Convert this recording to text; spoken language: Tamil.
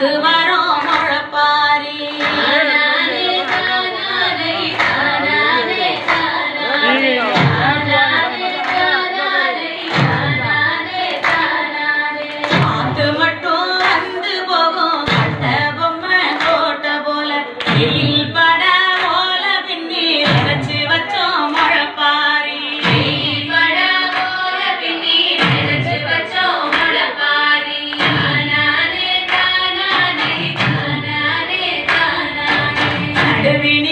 காத்து வரும் முழப்பாரி. காத்து மட்டும் வந்து போகும் கட்ட பொம்மை கோட்ட போல. வெயில் பட போல நடுவினி